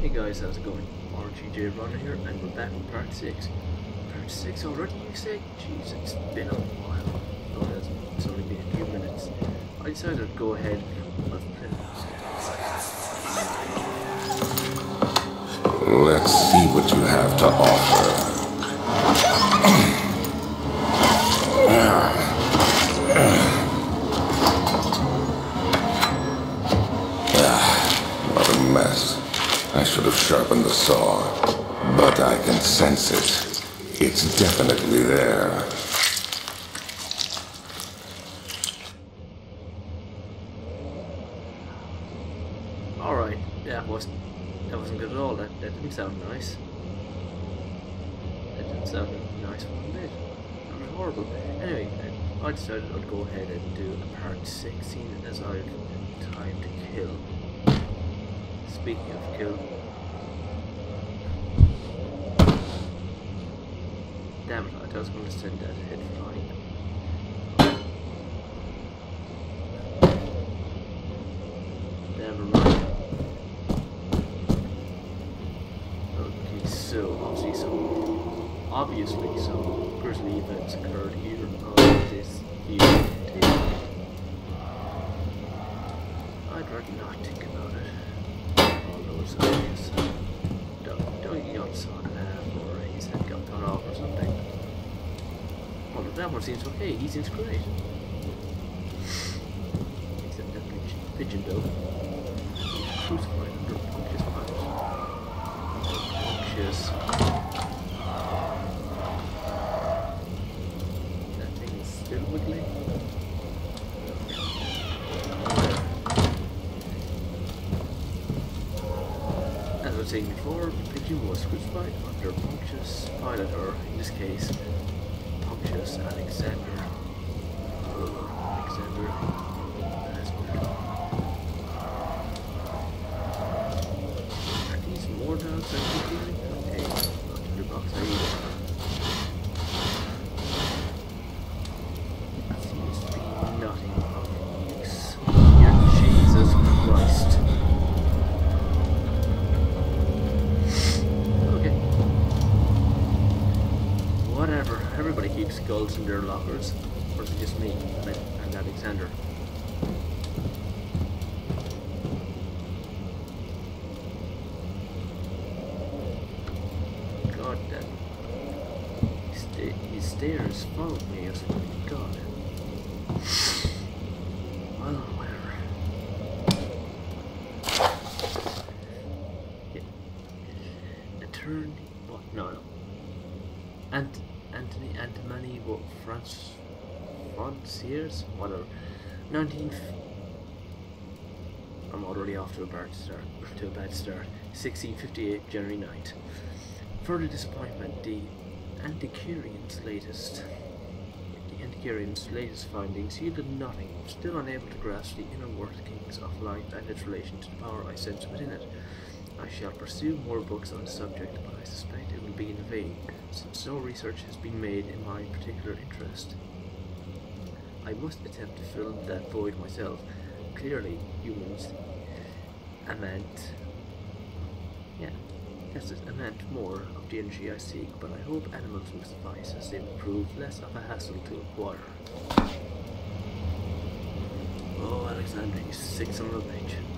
Hey guys, how's it going? RGJ Runner here, and we're back with part 6. Part 6 already, you say? Jeez, it's been a while. Oh, it hasn't. It's only been a few minutes. I decided to go ahead Let's see what you have to offer. I should have sharpened the saw. But I can sense it. It's definitely there. Alright, that wasn't that wasn't good at all. That that didn't sound nice. That didn't sound nice one bit. That was horrible. Anyway, I- decided I'd go ahead and do a part six scene as I've time to kill. Speaking of kill. Damn it, I I was gonna send that head flying. Never mind. Okay, so obviously some obviously some grisly events occurred here on this here table. I'd rather not think about it. Although it's obvious. One seems okay, he seems great. Except that pigeon, pigeon. That thing is still wiggling. As I was saying before, the pigeon was crucified under Pontius Pilate, or in this case, Pontius Alexander. Their. Or is it just me and, and Alexander? God, that his, sta- his stairs followed me. I swear to God. Well, whatever. Yeah. Attorney, what? No, no. Ant- Anthony Antimony, what? France, Franciers, whatever. 19. I'm already off to a bad start. To a bad start. 1658, January 9th. Further disappointment, the Antiquarian's latest the Antiquarian's latest findings yielded nothing, still unable to grasp the inner workings of life and its relation to the power I sense within it. I shall pursue more books on the subject, but I suspect it will be in vain, since no research has been made in my particular interest. I must attempt to fill that void myself. Clearly, humans amount yeah, yes, it amount more of the energy I seek, but I hope animals will suffice as they will prove less of a hassle to acquire. Oh, Alexander, you sick son of a.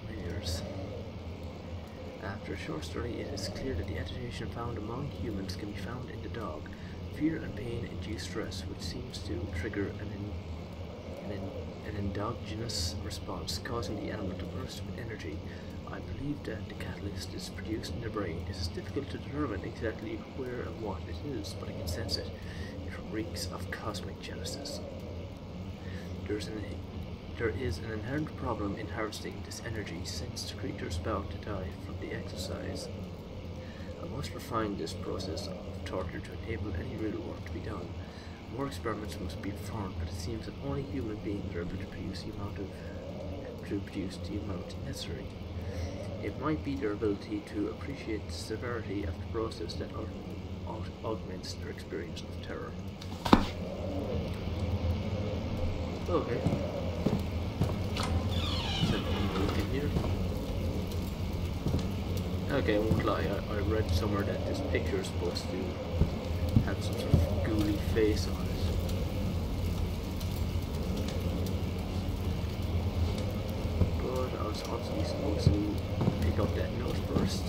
short story, it is clear that the agitation found among humans can be found in the dog. Fear and pain induce stress, which seems to trigger an, en- an, an endogenous response, causing the animal to burst with energy. I believe that the catalyst is produced in the brain. It is difficult to determine exactly where and what it is, but I can sense it. It reeks of cosmic genesis. There's an, there is an inherent problem in harvesting this energy since the creature is bound to die from the exercise. I must refine this process of torture to enable any real work to be done. More experiments must be performed, but it seems that only human beings are able to produce the amount of to produce the amount necessary. It might be their ability to appreciate the severity of the process that aug- aug- augments their experience of terror. Okay. So, look in here. Okay, I won't lie, I, I read somewhere that this picture is supposed to have some sort of ghouly face on it. But I was obviously supposed to pick up that note first,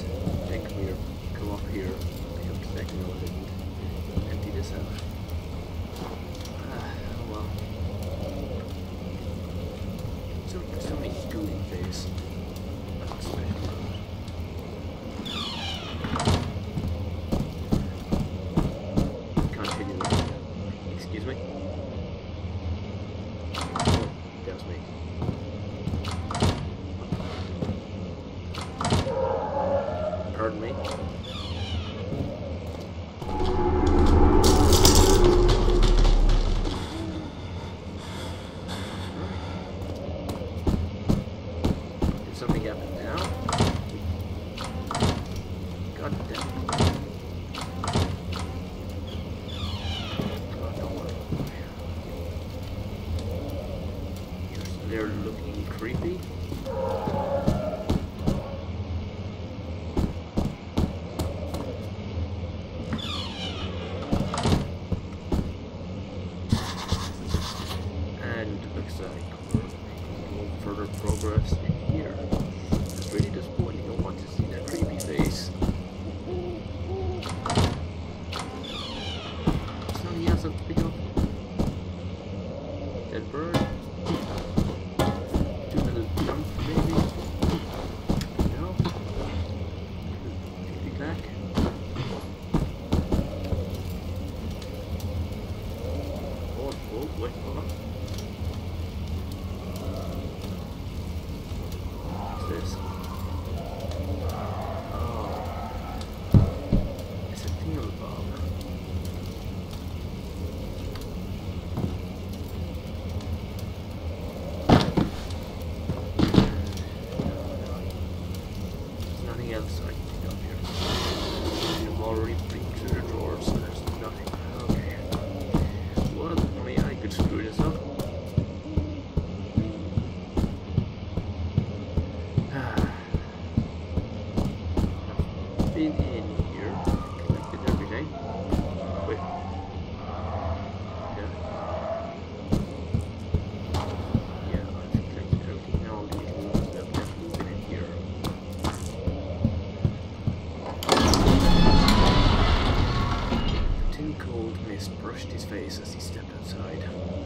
as he stepped outside.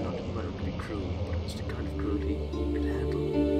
Not be cruel, but it was the kind of cruelty he could handle.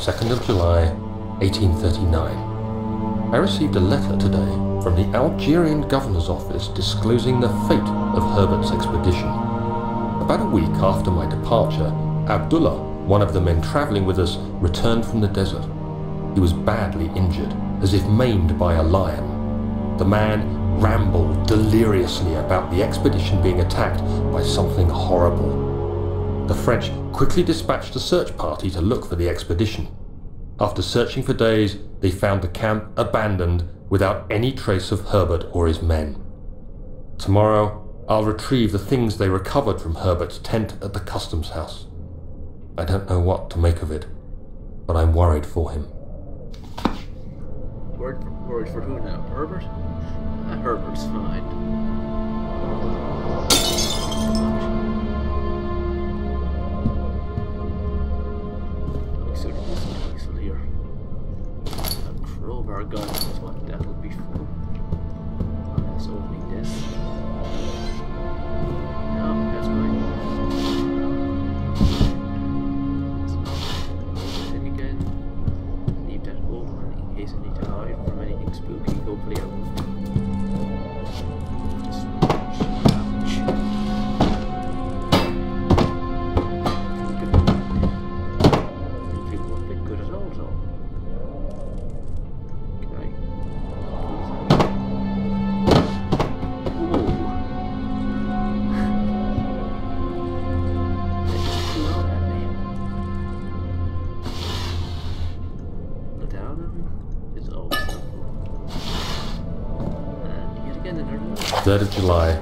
2nd of July, 1839. I received a letter today from the Algerian governor's office disclosing the fate of Herbert's expedition. About a week after my departure, Abdullah, one of the men traveling with us, returned from the desert. He was badly injured, as if maimed by a lion. The man rambled deliriously about the expedition being attacked by something horrible. The French quickly dispatched a search party to look for the expedition. After searching for days, they found the camp abandoned without any trace of Herbert or his men. Tomorrow, I'll retrieve the things they recovered from Herbert's tent at the customs house. I don't know what to make of it, but I'm worried for him. Word for, word for who now? Herbert? Uh, Herbert's fine. Crowbar gun 3rd of July,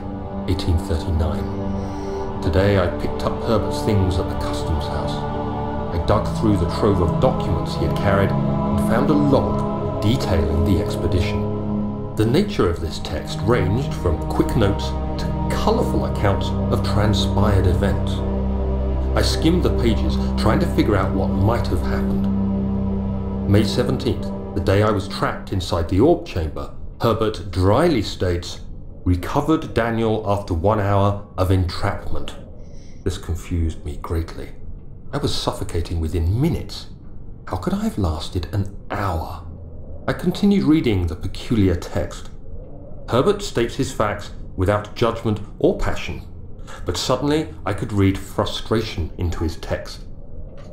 1839. Today I picked up Herbert's things at the customs house. I dug through the trove of documents he had carried and found a log detailing the expedition. The nature of this text ranged from quick notes to colourful accounts of transpired events. I skimmed the pages trying to figure out what might have happened. May 17th, the day I was trapped inside the orb chamber, Herbert dryly states, recovered Daniel after one hour of entrapment. This confused me greatly. I was suffocating within minutes. How could I have lasted an hour? I continued reading the peculiar text. Herbert states his facts without judgment or passion, but suddenly I could read frustration into his text.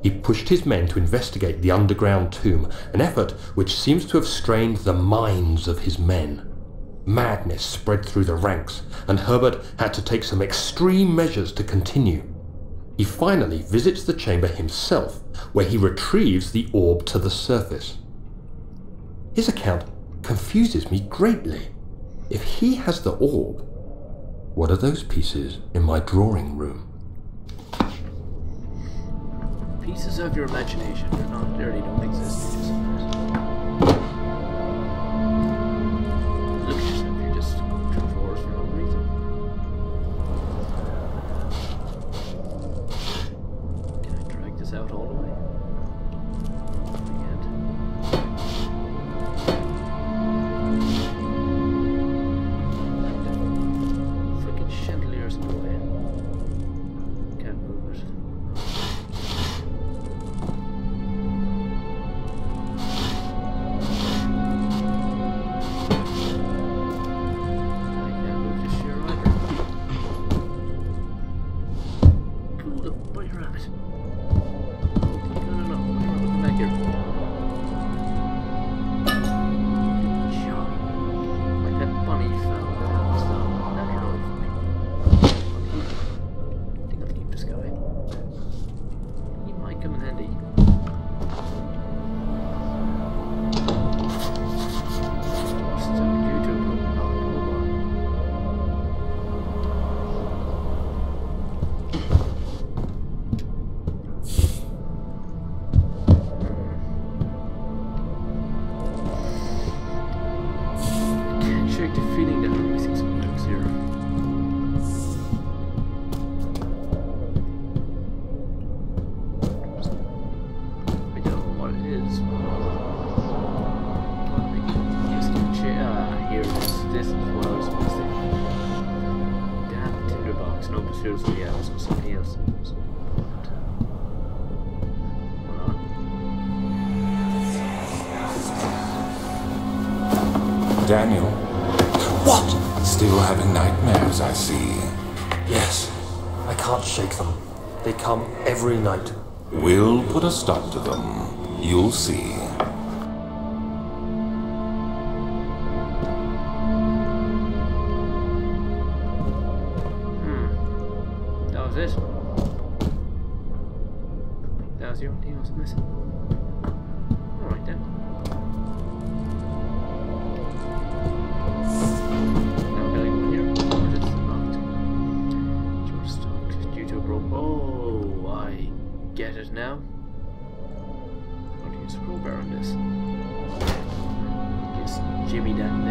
He pushed his men to investigate the underground tomb, an effort which seems to have strained the minds of his men. Madness spread through the ranks, and Herbert had to take some extreme measures to continue. He finally visits the chamber himself, where he retrieves the orb to the surface. His account confuses me greatly. If he has the orb, what are those pieces in my drawing room? Pieces of your imagination that not clearly don't exist. Stop to them. You'll see. Hmm. That was it. That was the only thing I was missing. Alright then. Jimmy that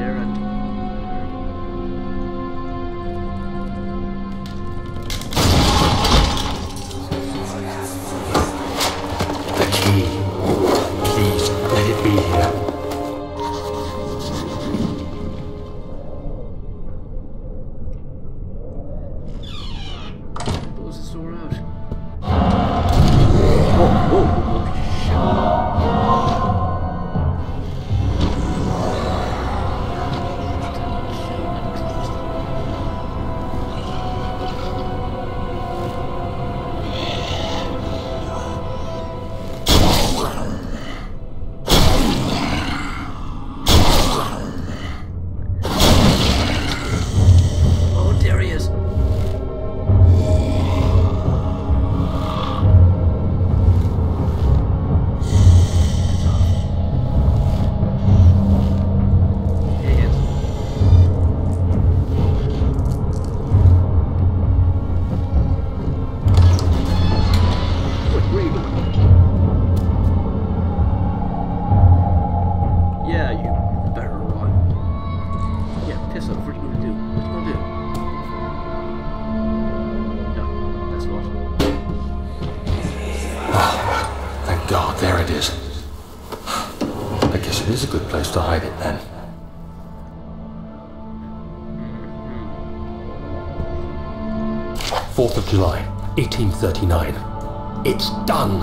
1839. It's done.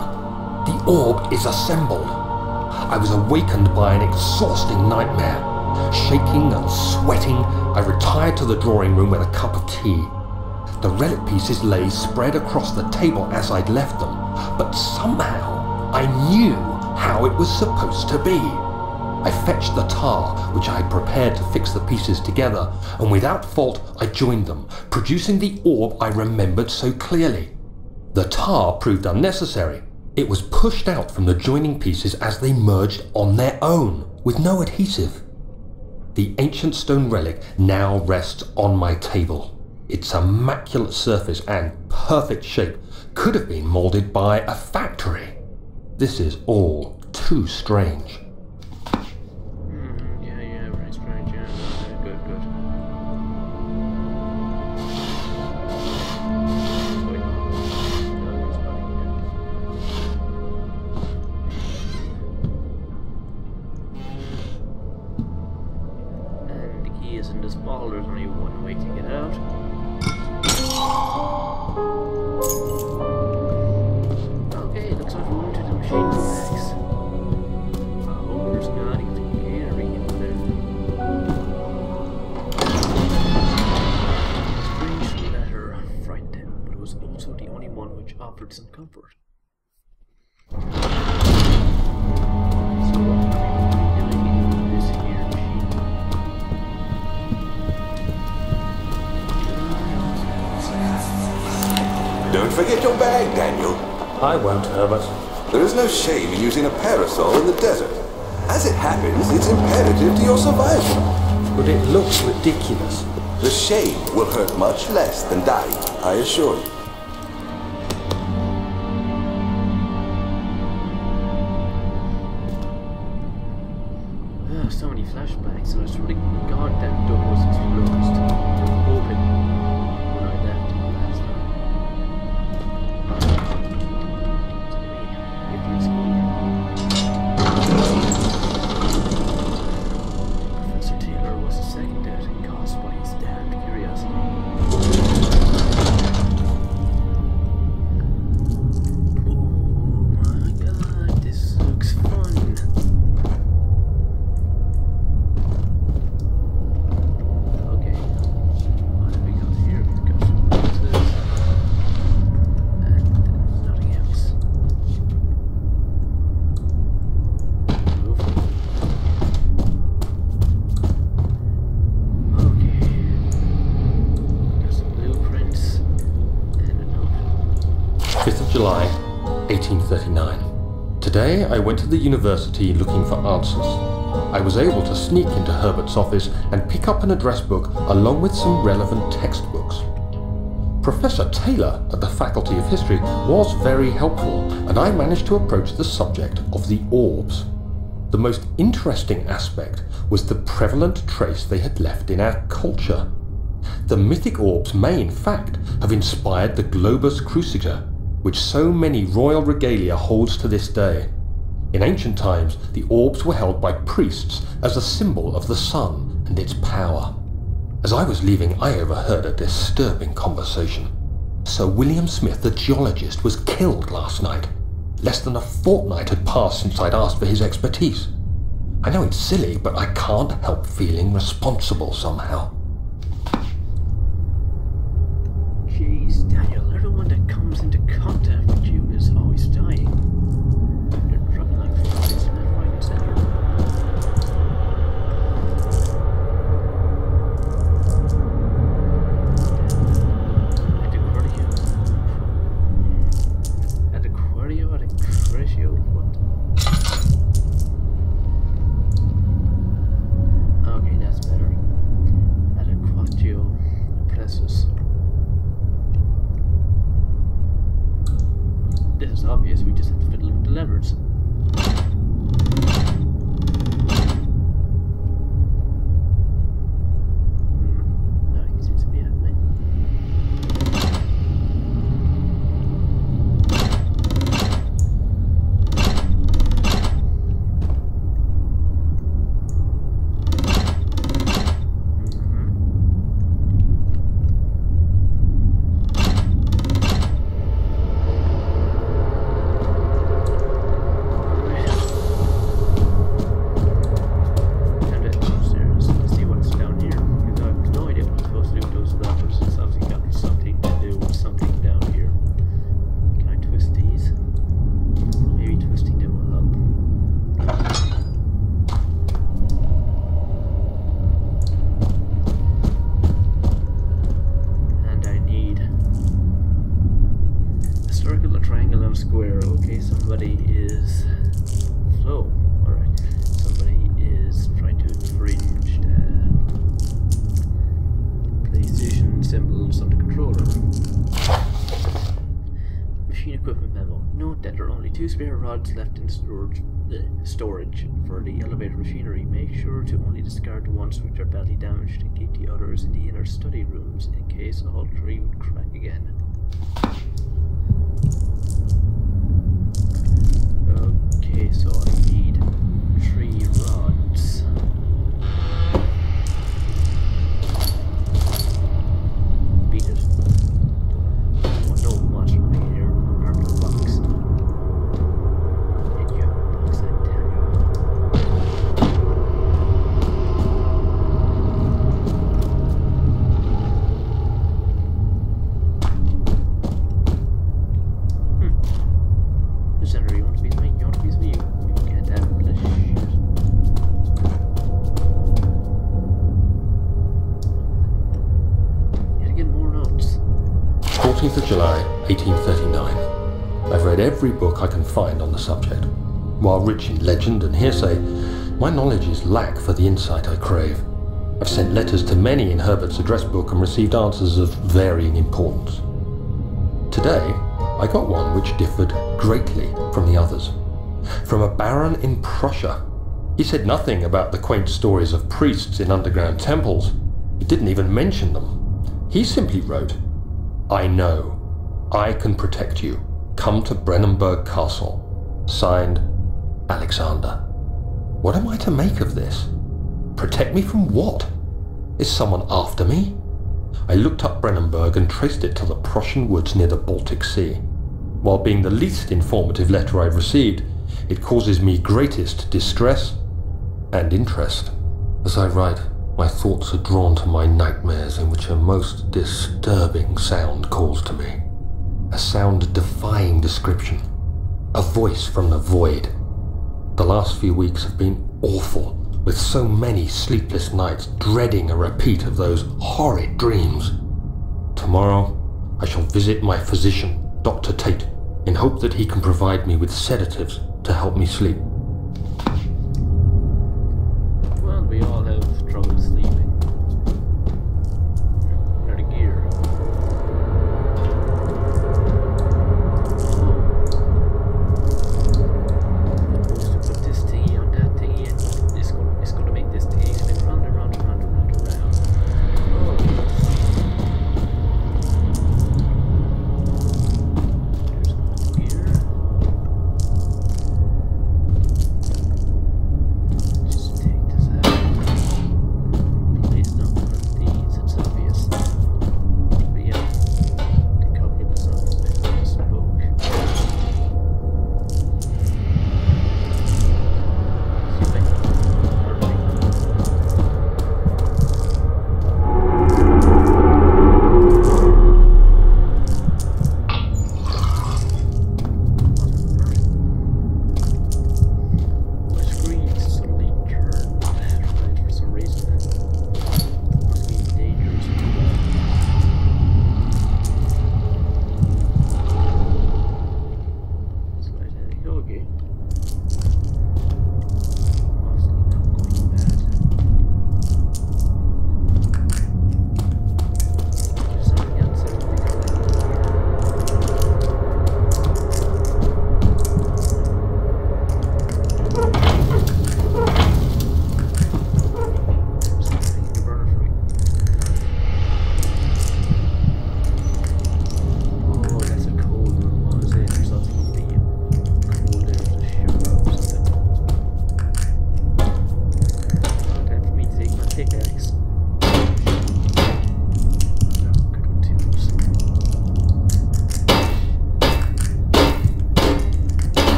The orb is assembled. I was awakened by an exhausting nightmare. Shaking and sweating, I retired to the drawing room with a cup of tea. The relic pieces lay spread across the table as I'd left them, but somehow I knew how it was supposed to be. I fetched the tar, which I had prepared to fix the pieces together, and without fault I joined them, producing the orb I remembered so clearly. The tar proved unnecessary. It was pushed out from the joining pieces as they merged on their own, with no adhesive. The ancient stone relic now rests on my table. Its immaculate surface and perfect shape could have been molded by a factory. This is all too strange. I won't, Herbert. There is no shame in using a parasol in the desert. As it happens, it's imperative to your survival. But it looks ridiculous. The shame will hurt much less than dying, I assure you. 1839. Today I went to the university looking for answers. I was able to sneak into Herbert's office and pick up an address book along with some relevant textbooks. Professor Taylor at the Faculty of History was very helpful, and I managed to approach the subject of the orbs. The most interesting aspect was the prevalent trace they had left in our culture. The mythic orbs may, in fact, have inspired the globus cruciger, which so many royal regalia holds to this day. In ancient times, the orbs were held by priests as a symbol of the sun and its power. As I was leaving, I overheard a disturbing conversation. Sir William Smith, the geologist, was killed last night. Less than a fortnight had passed since I'd asked for his expertise. I know it's silly, but I can't help feeling responsible somehow. Controller. Machine equipment memo. Note that there are only two spare rods left in storage, uh, storage for the elevator machinery. Make sure to only discard the ones which are badly damaged and keep the others in the inner study rooms in case all three would crack again. Okay, so I need subject. While rich in legend and hearsay, my knowledge is lack for the insight I crave. I've sent letters to many in Herbert's address book and received answers of varying importance. Today, I got one which differed greatly from the others. From a baron in Prussia. He said nothing about the quaint stories of priests in underground temples. He didn't even mention them. He simply wrote, I know. I can protect you. Come to Brennenburg Castle. Signed, Alexander. What am I to make of this? Protect me from what? Is someone after me? I looked up Brennenburg and traced it to the Prussian woods near the Baltic Sea. While being the least informative letter I've received, it causes me greatest distress and interest. As I write, my thoughts are drawn to my nightmares in which a most disturbing sound calls to me. A sound defying description. A voice from the void. The last few weeks have been awful, with so many sleepless nights dreading a repeat of those horrid dreams. Tomorrow, I shall visit my physician, Dr. Tate, in hope that he can provide me with sedatives to help me sleep.